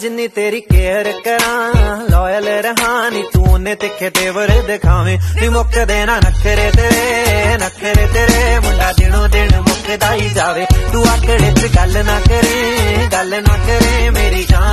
ਜਿੰਨੀ ਤੇਰੀ ਕੇਅਰ ਕਰਾਂ ਲਾਇਲ ਰਹਾਨੀ ਤੂੰ ਨੇ ਤਿੱਖੇ ਤੇਵਰ ਦਿਖਾਵੇਂ ਨੀ ਮੁੱਕਦੇ ਨਾ ਨਖਰੇ ਤੇਰੇ ਨਖਰੇ ਤੇਰੇ ਮੁੰਡਾ ਦਿਨੋ ਦਿਨ ਮੁੱਕਦਾ ਹੀ ਜਾਵੇ। ਤੂੰ ਆਕੜੇ ਚ ਗੱਲ ਨਾ ਕਰੇ, ਗੱਲ ਨਾ ਕਰੇ ਮੇਰੀ ਜਾਨ।